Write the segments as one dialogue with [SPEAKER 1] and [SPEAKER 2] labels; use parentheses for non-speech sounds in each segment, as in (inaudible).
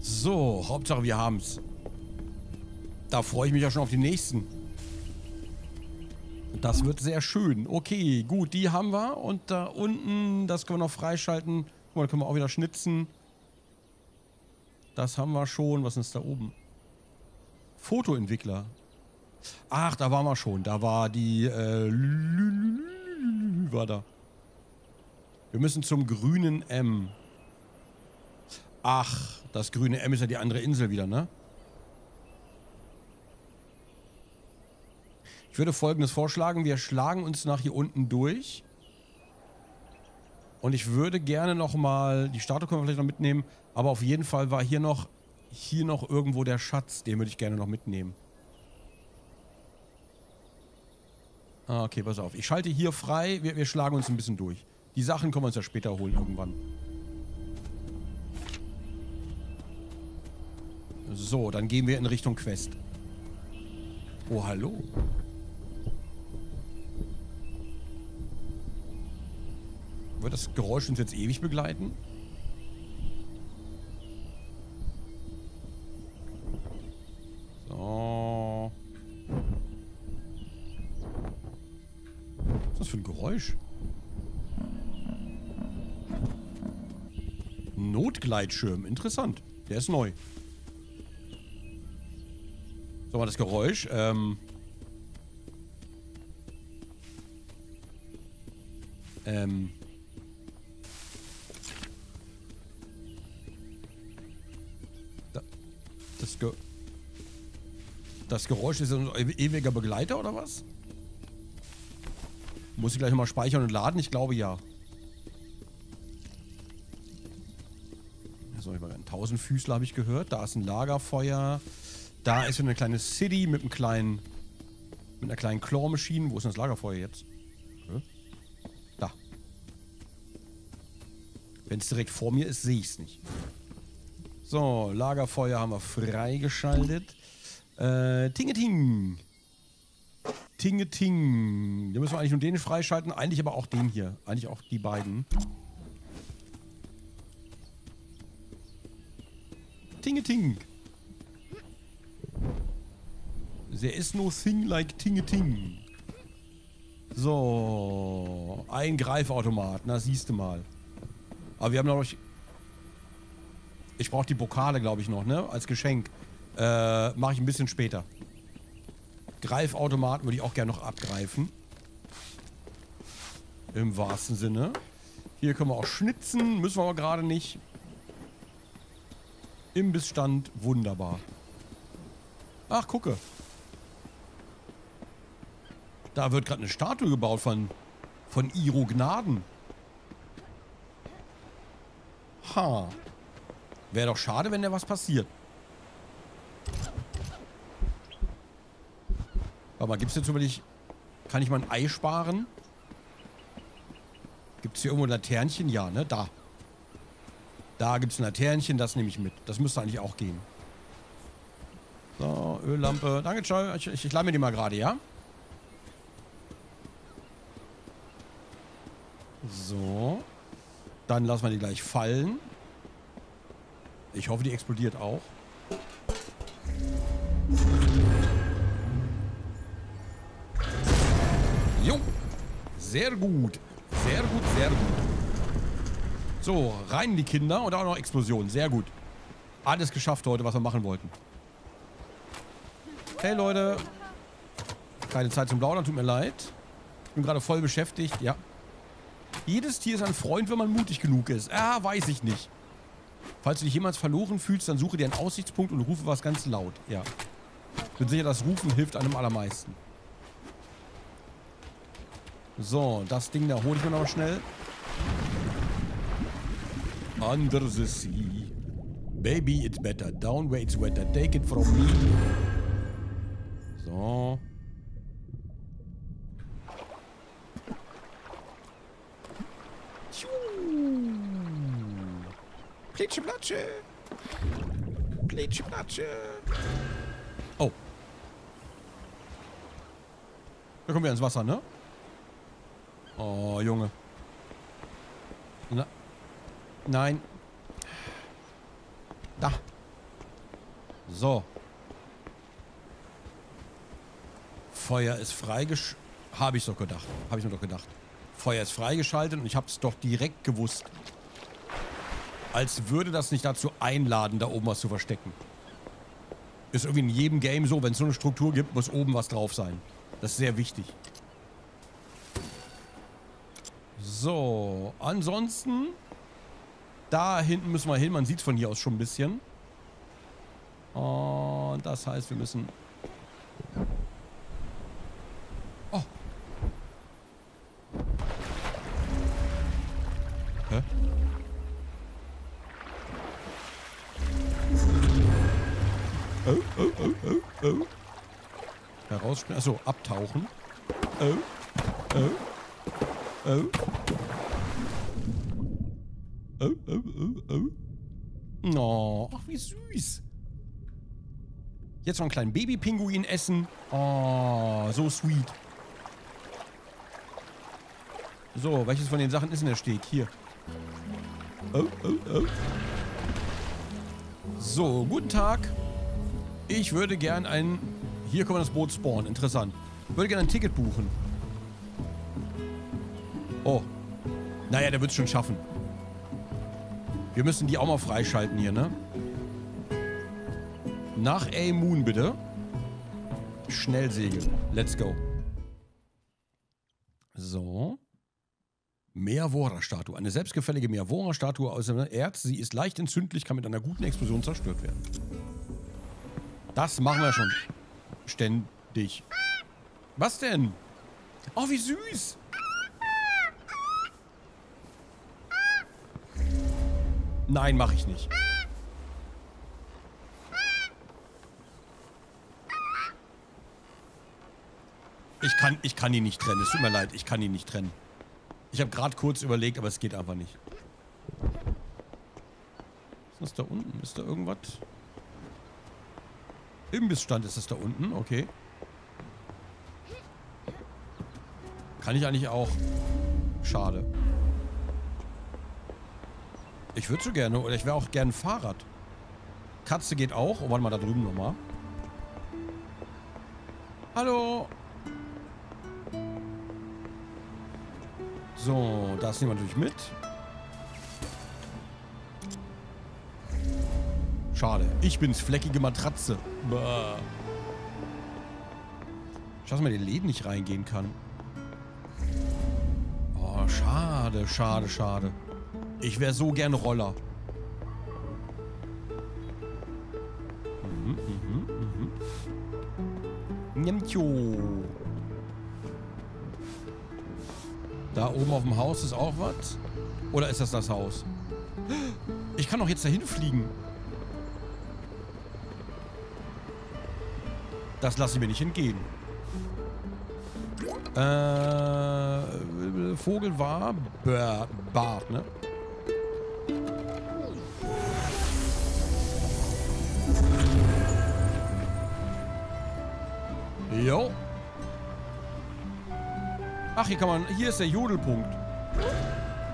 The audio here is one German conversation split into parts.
[SPEAKER 1] So, Hauptsache wir haben's. Da freue ich mich ja schon auf die nächsten. Das wird sehr schön. Okay, gut, die haben wir. Und da unten, das können wir noch freischalten. Guck mal, da können wir auch wieder schnitzen. Das haben wir schon. Was ist da oben? Fotoentwickler. Ach, da waren wir schon. Da war die, äh, war da. Wir müssen zum grünen M. Ach, das grüne M ist ja die andere Insel wieder, ne? Ich würde folgendes vorschlagen. Wir schlagen uns nach hier unten durch. Und ich würde gerne nochmal, die Statue können wir vielleicht noch mitnehmen, aber auf jeden Fall war hier noch, hier noch irgendwo der Schatz. Den würde ich gerne noch mitnehmen. Ah, okay, pass auf. Ich schalte hier frei. Wir, wir schlagen uns ein bisschen durch. Die Sachen können wir uns ja später holen irgendwann. So, dann gehen wir in Richtung Quest. Oh, hallo. Wird das Geräusch uns jetzt ewig begleiten? So. Was ist das für ein Geräusch? Notgleitschirm. Interessant. Der ist neu. So, mal das Geräusch. Ähm. Ähm. Da, das, Ge das Geräusch ist ein ewiger Begleiter oder was? Muss ich gleich mal speichern und laden? Ich glaube ja. So, ich mal einen Tausendfüßler habe ich gehört. Da ist ein Lagerfeuer. Da ist eine kleine City mit einem kleinen. Mit einer kleinen Claw-Maschine. Wo ist denn das Lagerfeuer jetzt? Da. Wenn es direkt vor mir ist, sehe ich es nicht. So, Lagerfeuer haben wir freigeschaltet. Äh, Tingeting. Tingeting. Da müssen wir eigentlich nur den freischalten. Eigentlich aber auch den hier. Eigentlich auch die beiden. Tingeting. There is no thing like Tingeting. So. Ein Greifautomat. Na, siehst du mal. Aber wir haben noch... Ich brauche die Pokale, glaube ich, noch, ne? Als Geschenk. Äh, mache ich ein bisschen später. Greifautomaten würde ich auch gerne noch abgreifen. Im wahrsten Sinne. Hier können wir auch schnitzen. Müssen wir aber gerade nicht. Imbissstand, wunderbar. Ach, gucke. Da wird gerade eine Statue gebaut von, von Iro Gnaden. Ha. Wäre doch schade, wenn da was passiert. Warte mal, gibt es jetzt zufällig... Kann ich mal ein Ei sparen? Gibt es hier irgendwo ein Laternchen? Ja, ne? Da. Da gibt es ein Laternchen, das nehme ich mit. Das müsste eigentlich auch gehen. So, Öllampe. Danke, Joy. Ich, ich, ich leih mir die mal gerade, ja? So. Dann lassen wir die gleich fallen. Ich hoffe, die explodiert auch. Jo. Sehr gut. Sehr gut, sehr gut. So, rein die Kinder und auch noch Explosion. Sehr gut. Alles geschafft heute, was wir machen wollten. Hey Leute. Keine Zeit zum Plaudern, tut mir leid. Ich bin gerade voll beschäftigt, ja. Jedes Tier ist ein Freund, wenn man mutig genug ist. Ah, weiß ich nicht. Falls du dich jemals verloren fühlst, dann suche dir einen Aussichtspunkt und rufe was ganz laut. Ja. Ich bin sicher, das Rufen hilft einem allermeisten. So, das Ding da hole ich mir noch schnell. Under the sea. Baby, it's better. Down where it's wetter. Take it from me. So. Plitsche, Platsche. Plitsche, Platsche. Oh. Da kommen wir ins Wasser, ne? Oh, Junge. Na. Nein. Da. So. Feuer ist freigeschaltet. Habe ich doch gedacht. Habe ich mir doch gedacht. Feuer ist freigeschaltet und ich habe es doch direkt gewusst. Als würde das nicht dazu einladen, da oben was zu verstecken. Ist irgendwie in jedem Game so, wenn es so eine Struktur gibt, muss oben was drauf sein. Das ist sehr wichtig. So, ansonsten... Da hinten müssen wir hin. Man sieht es von hier aus schon ein bisschen. Und das heißt, wir müssen... Herausspringen. Achso, abtauchen. Oh. Oh. Oh. Oh, oh, oh, oh. Oh, ach, wie süß. Jetzt noch einen kleinen Babypinguin essen. Oh, so sweet. So, welches von den Sachen ist denn der Steg? Hier. Oh, oh, oh. So, guten Tag. Ich würde gern ein... Hier können wir das Boot spawnen. Interessant. Ich würde gerne ein Ticket buchen. Oh. Naja, der wird es schon schaffen. Wir müssen die auch mal freischalten hier, ne? Nach A Moon, bitte. Schnellsegel. Let's go. So. Meerwora-Statue. Eine selbstgefällige Meerwora-Statue aus Erz. Sie ist leicht entzündlich, kann mit einer guten Explosion zerstört werden. Das machen wir schon. Ständig. Was denn? Oh, wie süß. Nein, mache ich nicht. Ich kann, ich kann ihn nicht trennen. Es tut mir leid, ich kann ihn nicht trennen. Ich habe gerade kurz überlegt, aber es geht einfach nicht. Was ist da unten? Ist da irgendwas? Imbissstand ist das da unten, okay. Kann ich eigentlich auch. Schade. Ich würde so gerne, oder ich wäre auch gerne ein Fahrrad. Katze geht auch. Oh, warte mal, da drüben nochmal. Hallo. So, das nehmen wir natürlich mit. Schade. Ich bin's, fleckige Matratze. Bäh. Schade, dass man in den Läden nicht reingehen kann. Oh, schade, schade, schade. Ich wäre so gern Roller. Mhm, mhm, mhm. Njamtjo. Da oben auf dem Haus ist auch was? Oder ist das das Haus? Ich kann doch jetzt dahin fliegen. Das lasse ich mir nicht entgehen. Äh, Vogel war Bart, ne? Jo. Ach, hier kann man... Hier ist der Jodelpunkt.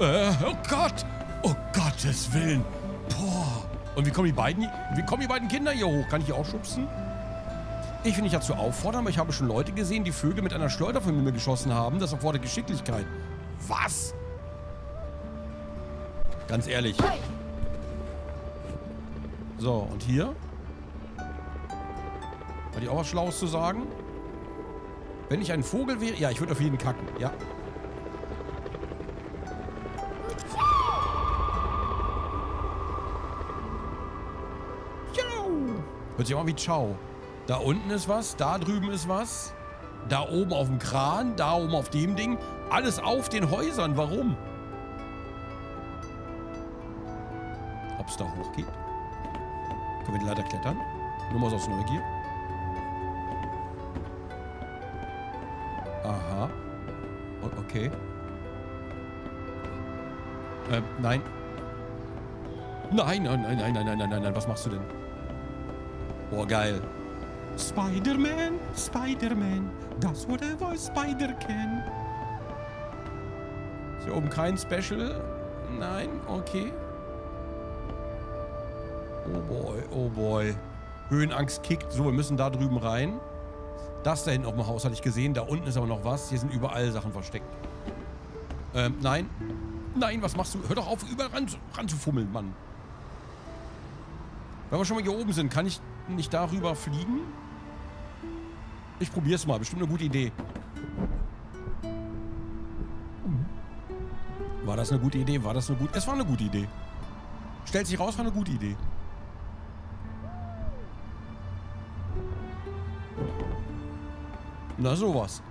[SPEAKER 1] Äh, oh Gott. Oh Gottes Willen. Boah. Und wie kommen die beiden... Wie kommen die beiden Kinder hier hoch? Kann ich hier auch schubsen? Ich will nicht dazu auffordern, aber ich habe schon Leute gesehen, die Vögel mit einer Schleuder von mir geschossen haben. Das erfordert Geschicklichkeit. Was? Ganz ehrlich. So, und hier? Hat die auch was Schlaues zu sagen? Wenn ich ein Vogel wäre... Ja, ich würde auf jeden kacken. Ja. Hört sich auch an wie Ciao. Da unten ist was, da drüben ist was. Da oben auf dem Kran, da oben auf dem Ding. Alles auf den Häusern. Warum? Ob es da hochgeht? Können wir die Leiter klettern? Nur mal so aus Neugier. Aha. Okay. Ähm, nein. Nein, nein, nein, nein, nein, nein, nein, nein. Was machst du denn? Boah, geil. Spider-Man, Spider-Man, das whatever Spider can. Ist hier oben kein Special? Nein, okay. Oh boy, oh boy. Höhenangst kickt. So, wir müssen da drüben rein. Das da hinten auf dem Haus hatte ich gesehen. Da unten ist aber noch was. Hier sind überall Sachen versteckt. Ähm, nein. Nein, was machst du? Hör doch auf, überall ran, zu fummeln, Mann. Wenn wir schon mal hier oben sind, kann ich nicht darüber fliegen? Ich probier's mal. Bestimmt eine gute Idee. War das eine gute Idee? War das eine gute... Es war eine gute Idee. Stellt sich raus, war eine gute Idee. Na sowas.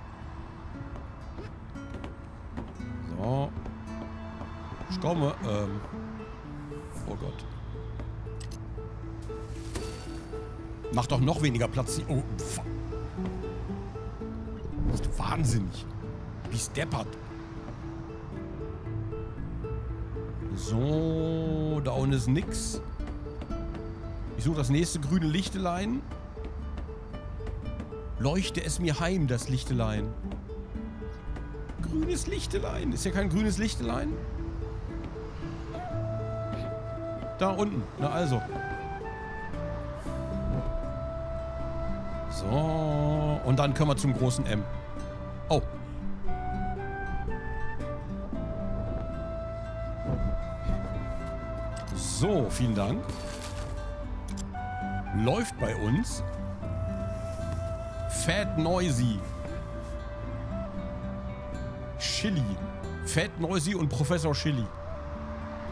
[SPEAKER 1] So. Ich komme. Ähm. Oh Gott. Mach doch noch weniger Platz. Oh, fuck. Wahnsinnig. Wie steppert. So, da unten ist nix. Ich suche das nächste grüne Lichtelein. Leuchte es mir heim, das Lichtelein. Grünes Lichtelein. Ist ja kein grünes Lichtelein? Da unten. Na also. So. Und dann können wir zum großen M. Oh. So, vielen Dank. Läuft bei uns. Fat Noisy. Chili. Fat Noisy und Professor Chili.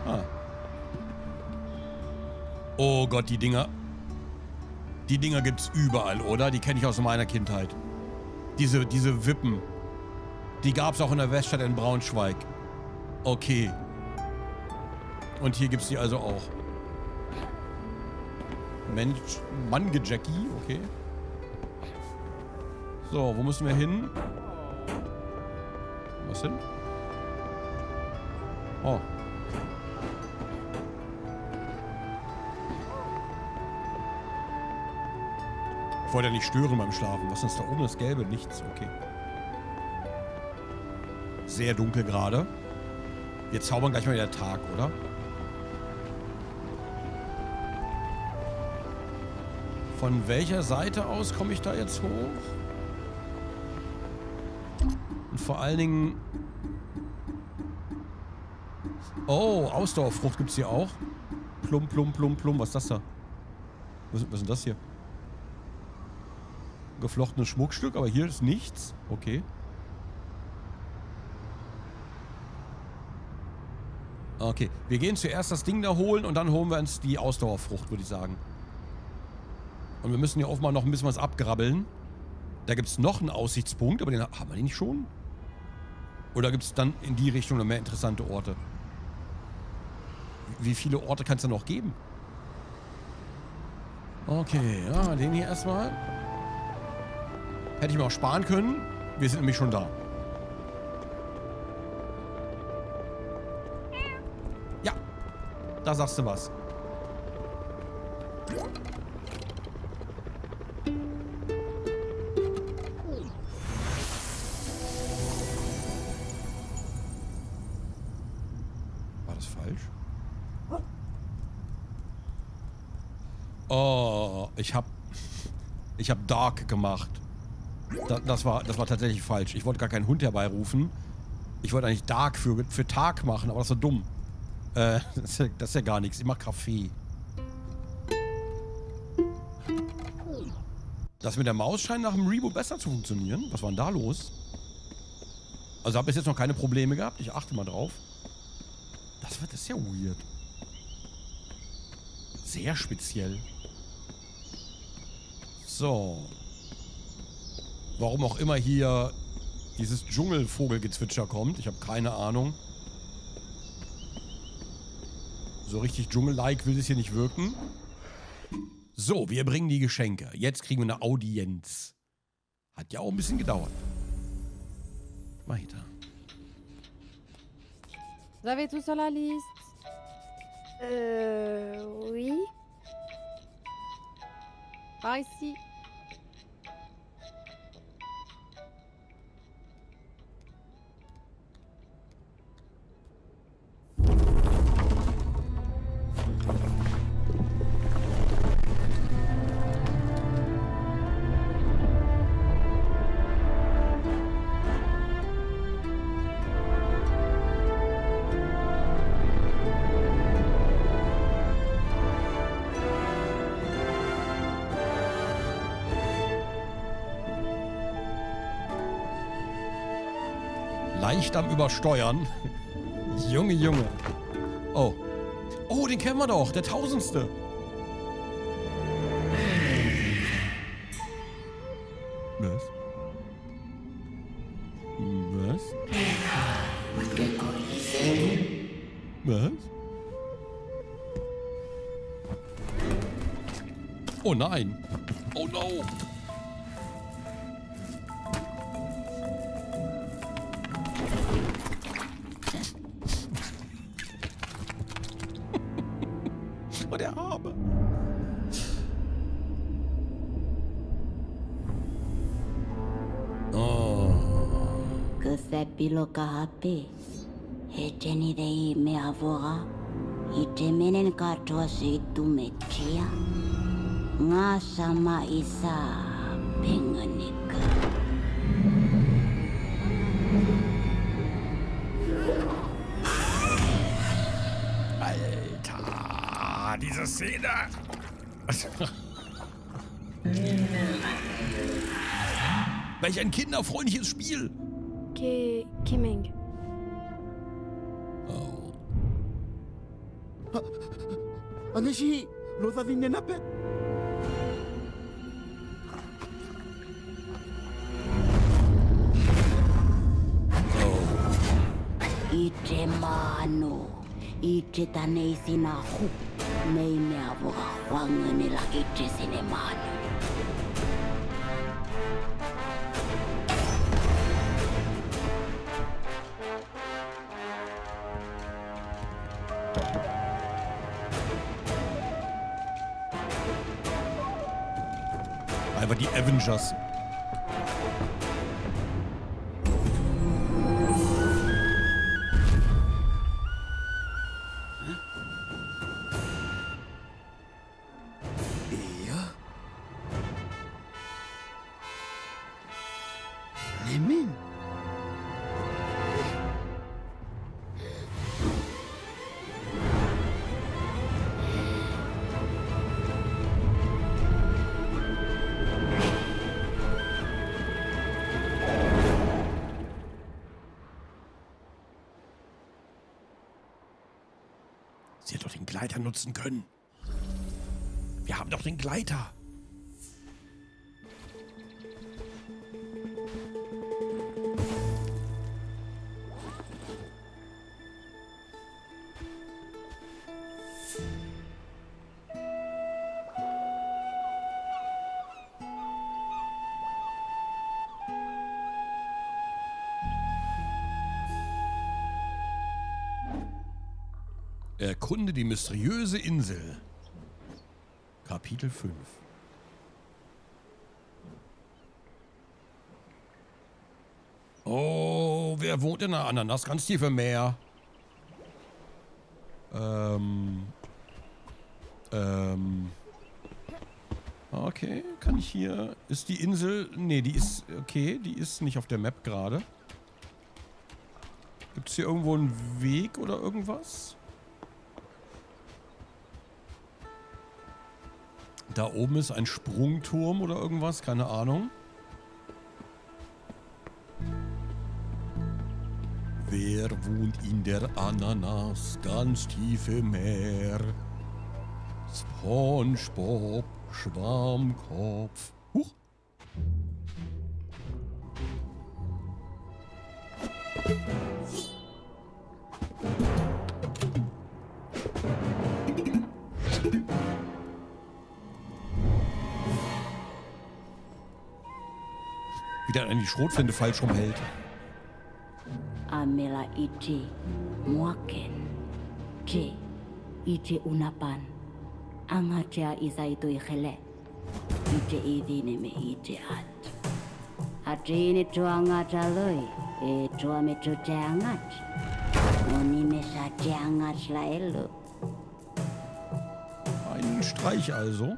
[SPEAKER 1] Ah. Oh Gott, die Dinger. Die Dinger gibt's überall, oder? Die kenne ich aus meiner Kindheit. Diese, diese Wippen. Die gab's auch in der Weststadt in Braunschweig. Okay. Und hier gibt's die also auch. Mensch, Mange-Jackie, okay. So, wo müssen wir hin? Was hin? Oh. Ich wollte ja nicht stören beim Schlafen. Was ist da oben? Das Gelbe? Nichts. Okay. Sehr dunkel gerade. Wir zaubern gleich mal wieder Tag, oder? Von welcher Seite aus komme ich da jetzt hoch? Und vor allen Dingen... Oh, Ausdauerfrucht gibt es hier auch. Plum, plum, plum, plum. Was ist das da? Was, was ist denn das hier? Geflochtenes Schmuckstück, aber hier ist nichts. Okay. Okay, wir gehen zuerst das Ding da holen und dann holen wir uns die Ausdauerfrucht, würde ich sagen. Und wir müssen hier offenbar noch ein bisschen was abgrabbeln. Da gibt es noch einen Aussichtspunkt, aber den haben wir den nicht schon? Oder gibt es dann in die Richtung noch mehr interessante Orte? Wie viele Orte kann es da noch geben? Okay, ja, den hier erstmal. Hätte ich mir auch sparen können. Wir sind nämlich schon da. Ja, da sagst du was. Ich habe ich hab Dark gemacht. Da, das, war, das war tatsächlich falsch. Ich wollte gar keinen Hund herbeirufen. Ich wollte eigentlich Dark für, für Tag machen, aber das war dumm. Äh, (laughs) das ist ja, das ist ja gar nichts. Ich mach Kaffee. Das mit der Maus scheint nach dem Reboot besser zu funktionieren. Was war denn da los? Also habe ich jetzt noch keine Probleme gehabt. Ich achte mal drauf. Das wird das ja weird. Sehr speziell. So. Warum auch immer hier dieses Dschungelvogelgezwitscher kommt. Ich habe keine Ahnung. So richtig Dschungel-like will es hier nicht wirken. So, wir bringen die Geschenke. Jetzt kriegen wir eine Audienz. Hat ja auch ein bisschen gedauert. Weiter.
[SPEAKER 2] Vous avez tout sur la liste
[SPEAKER 3] Euh. Oui.
[SPEAKER 2] Par ici.
[SPEAKER 1] Leicht am Übersteuern. Junge, Junge. Oh. Oh, den kennen wir doch. Der Tausendste.
[SPEAKER 3] Kusepilo kahape. Heteni dei me avora. Ite menen katoa si tumetia. Nga sama isa pengenika.
[SPEAKER 1] Alter, diese Szene. (laughs) Welch ein kinderfreundliches Spiel.
[SPEAKER 2] que Kimeng.
[SPEAKER 1] Oh.
[SPEAKER 4] Aneshi, Rosa Zinenape. Oh.
[SPEAKER 3] Ite mano, ite tanei sina hu, nei me voa wanga la ite sine mano.
[SPEAKER 1] Einfach die Avengers. Den Gleiter nutzen können. Wir haben doch den Gleiter. Erkunde die mysteriöse Insel. Kapitel 5. Oh, wer wohnt in der Ananas? Ganz tief im Meer. Ähm. Ähm. Okay, kann ich hier. Ist die Insel. Nee, die ist. Okay, die ist nicht auf der Map gerade. Gibt es hier irgendwo einen Weg oder irgendwas? Da oben ist ein Sprungturm oder irgendwas, keine Ahnung. Wer wohnt in der Ananas ganz tief im Meer? SpongeBob, Schwammkopf. Huch. Wieder an die Schrotflinte falsch rumhält.
[SPEAKER 3] Amela ite mwaken. Te ite unapan. Angatia isa ito ikhele. Ite idine me ite at. Atini to angata loy. E to ame to te angat. Oni me sa te angat la elo.
[SPEAKER 1] Einen Streich also.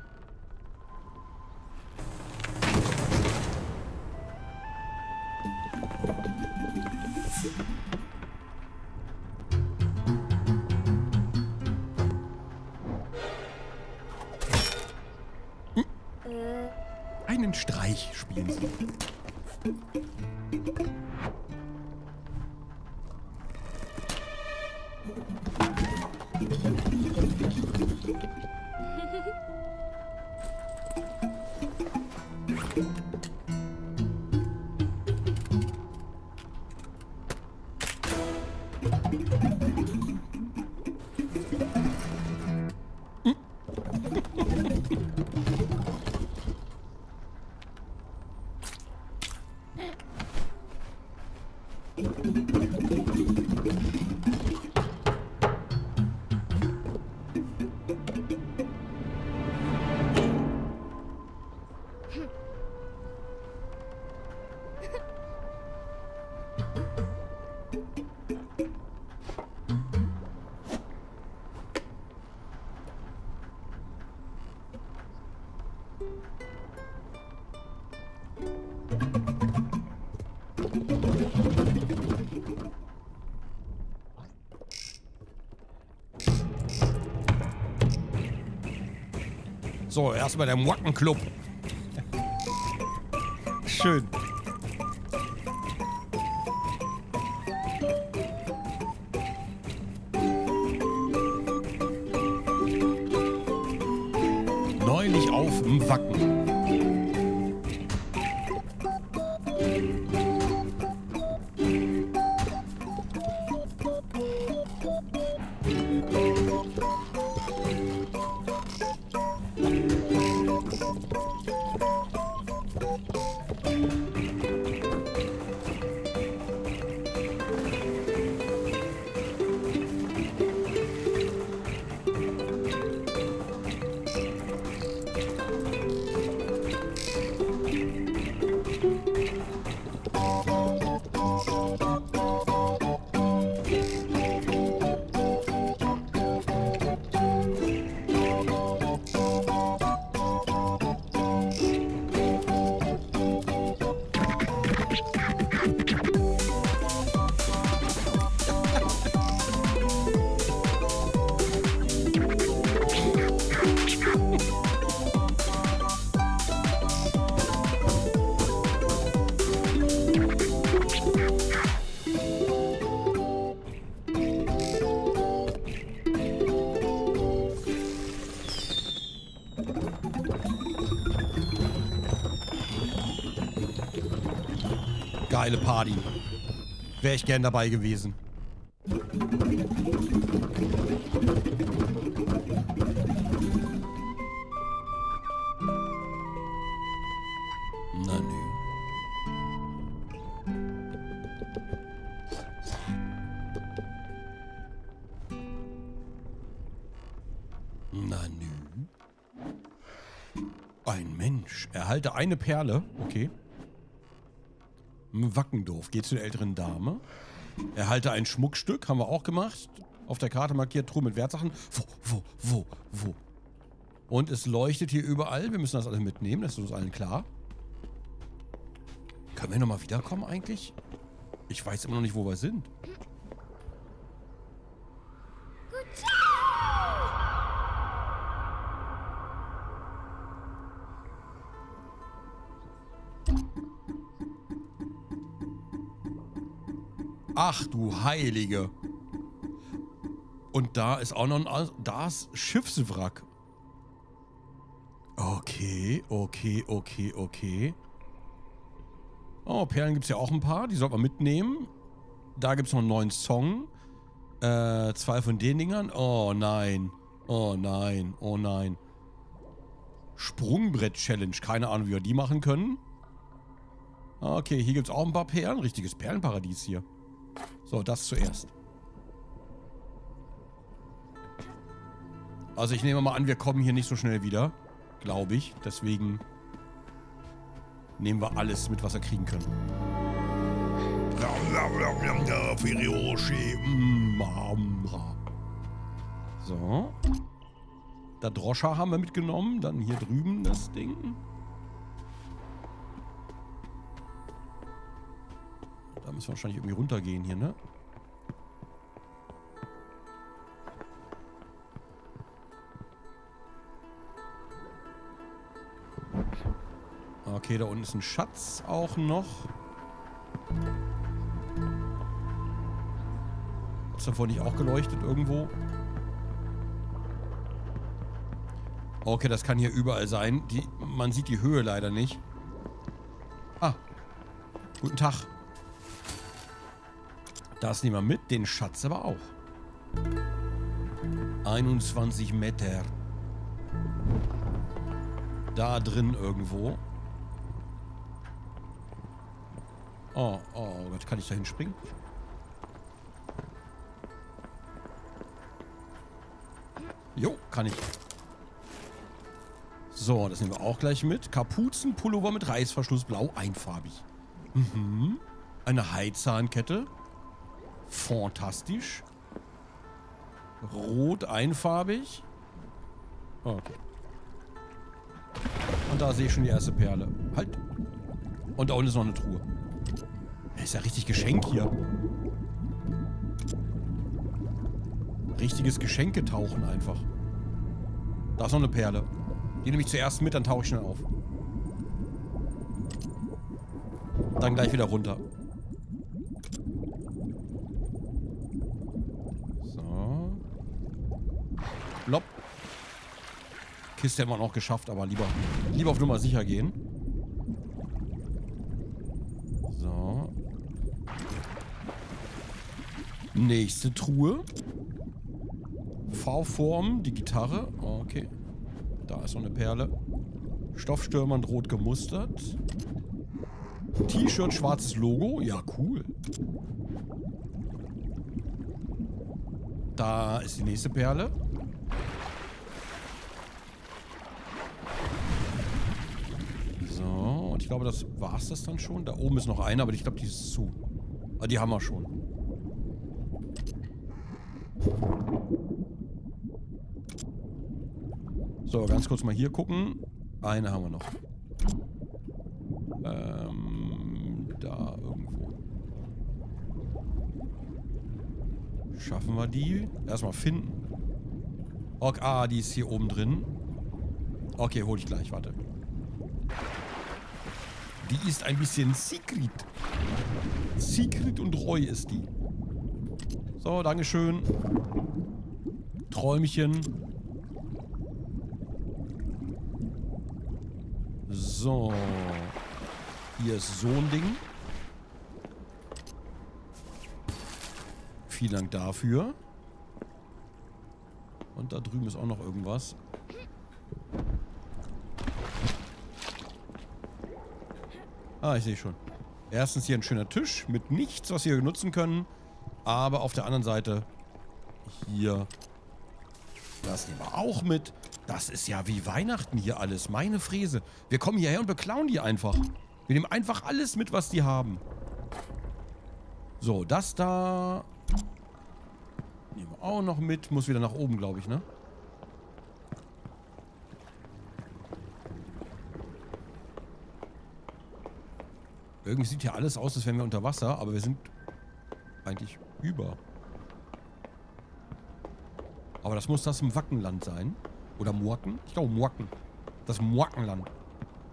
[SPEAKER 1] So, erstmal der Muckenclub. Schön. Neulich auf dem Wacken. Geile Party. Wäre ich gern dabei gewesen. Na nö. Na nö. Ein Mensch. Erhalte eine Perle. Okay. Wackendorf. Geht zu der älteren Dame. Erhalte ein Schmuckstück. Haben wir auch gemacht. Auf der Karte markiert Truhe mit Wertsachen. Wo, wo, wo, wo? Und es leuchtet hier überall. Wir müssen das alle mitnehmen. Das ist uns allen klar. Können wir nochmal wiederkommen eigentlich? Ich weiß immer noch nicht, wo wir sind. Ach du Heilige. Und da ist auch noch ein... Da ist Schiffswrack. Okay, okay, okay, okay. Oh, Perlen gibt es ja auch ein paar. Die sollte man mitnehmen. Da gibt es noch einen neuen Song. Äh, zwei von den Dingern. Oh nein. Oh nein. Oh nein. Sprungbrett-Challenge. Keine Ahnung, wie wir die machen können. Okay, hier gibt es auch ein paar Perlen. Richtiges Perlenparadies hier. So, das zuerst. Also ich nehme mal an, wir kommen hier nicht so schnell wieder. Glaube ich. Deswegen nehmen wir alles mit, was wir kriegen können. So. Der Droscher haben wir mitgenommen. Dann hier drüben das Ding. Da müssen wir wahrscheinlich irgendwie runtergehen hier, ne? Okay, da unten ist ein Schatz auch noch. Hat es davor nicht auch geleuchtet irgendwo? Okay, das kann hier überall sein. Die, man sieht die Höhe leider nicht. Ah. Guten Tag. Das nehmen wir mit, den Schatz aber auch. 21 Meter. Da drin irgendwo. Oh, oh Gott, kann ich da hinspringen? Jo, kann ich. So, das nehmen wir auch gleich mit. Kapuzenpullover mit Reißverschluss, blau, einfarbig. Mhm. Eine Heizahnkette. Fantastisch. Rot, einfarbig. Okay. Und da sehe ich schon die erste Perle. Halt. Und da unten ist noch eine Truhe. Ist ja richtig Geschenk hier. Richtiges Geschenke tauchen einfach. Da ist noch eine Perle. Die nehme ich zuerst mit, dann tauche ich schnell auf. Dann gleich wieder runter. So. Lopp. Kiste haben wir noch geschafft, aber lieber, lieber auf Nummer sicher gehen. So. Nächste Truhe. V-Form, die Gitarre. Okay. Da ist noch eine Perle. Stoffstürmern rot gemustert. T-Shirt, schwarzes Logo. Ja, cool. Da ist die nächste Perle. So, und ich glaube, das war's das dann schon. Da oben ist noch eine, aber ich glaube, die ist zu. Ah, die haben wir schon. So, ganz kurz mal hier gucken. Eine haben wir noch. Ähm, da irgendwo. Schaffen wir die? Erstmal finden. Ok, ah, die ist hier oben drin. Okay, hol ich gleich, warte. Die ist ein bisschen secret. Secret und Reu ist die. So, Dankeschön. Träumchen. So. Hier ist so ein Ding. Vielen Dank dafür. Und da drüben ist auch noch irgendwas. Ah, ich sehe schon. Erstens hier ein schöner Tisch mit nichts, was wir nutzen können. Aber auf der anderen Seite hier. Das nehmen wir auch mit. Das ist ja wie Weihnachten hier alles. Meine Fräse. Wir kommen hierher und beklauen die einfach. Wir nehmen einfach alles mit, was die haben. So, das da... Nehmen wir auch noch mit. Muss wieder nach oben, glaube ich, ne? Irgendwie sieht hier alles aus, als wären wir unter Wasser, aber wir sind eigentlich über. Aber das muss das im Wackenland sein. Oder Muaken? Ich glaube Muaken. Das Muakenland.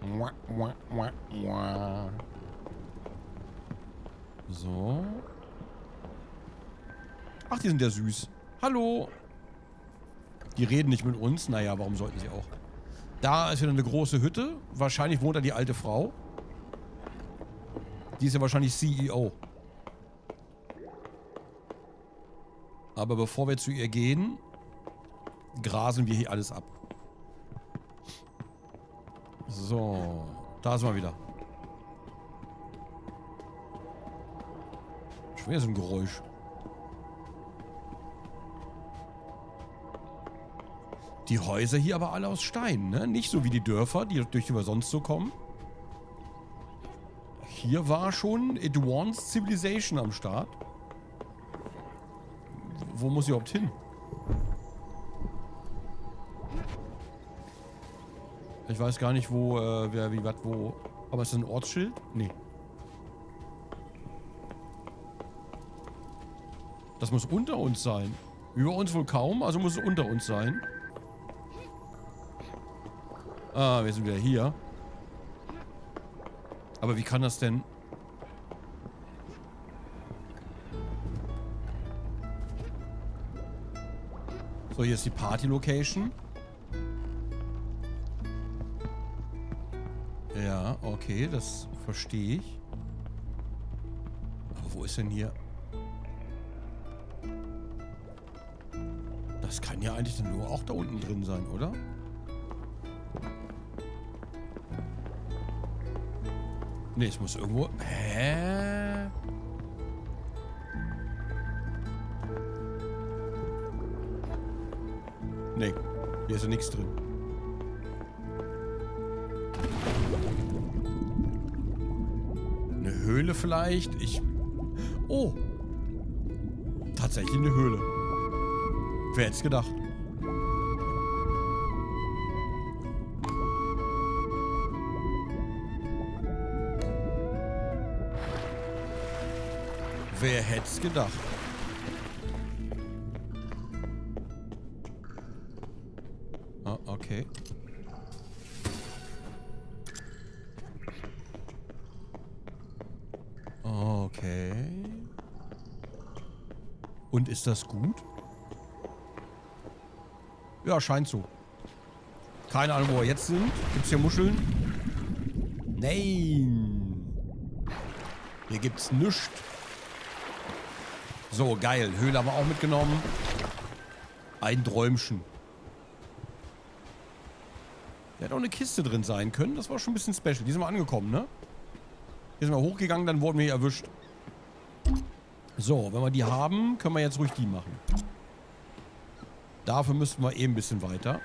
[SPEAKER 1] Muak, muak, muak, muak. So. Ach, die sind ja süß. Hallo. Die reden nicht mit uns. Naja, warum sollten sie auch? Da ist wieder eine große Hütte. Wahrscheinlich wohnt da die alte Frau. Die ist ja wahrscheinlich CEO. Aber bevor wir zu ihr gehen, grasen wir hier alles ab. So, da sind wir wieder. Schwer so ein Geräusch. Die Häuser hier aber alle aus Stein, ne? Nicht so wie die Dörfer, die durch die wir sonst so kommen. Hier war schon Advanced Civilization am Start. Wo muss ich überhaupt hin? Ich weiß gar nicht, wo, äh, wer, wie, was, wo. Aber ist das ein Ortsschild? Nee. Das muss unter uns sein. Über uns wohl kaum, also muss es unter uns sein. Ah, wir sind wieder hier. Aber wie kann das denn... So, hier ist die Party-Location. Ja, okay, das verstehe ich. Aber wo ist denn hier... Das kann ja eigentlich dann nur auch da unten drin sein, oder? Nee, es muss irgendwo... Hä? Nee, hier ist ja nichts drin. Eine Höhle vielleicht? Ich... Oh! Tatsächlich eine Höhle. Wer hätte es gedacht? Wer hätte es gedacht? Oh, okay. Okay. Und ist das gut? Ja, scheint so. Keine Ahnung, wo wir jetzt sind. Gibt's hier Muscheln? Nein. Hier gibt's nichts. So, geil. Höhle haben wir auch mitgenommen. Ein Träumchen. Da hätte auch eine Kiste drin sein können. Das war schon ein bisschen special. Die sind wir angekommen, ne? Hier sind wir hochgegangen, dann wurden wir hier erwischt. So, wenn wir die haben, können wir jetzt ruhig die machen. Dafür müssten wir eben ein bisschen weiter.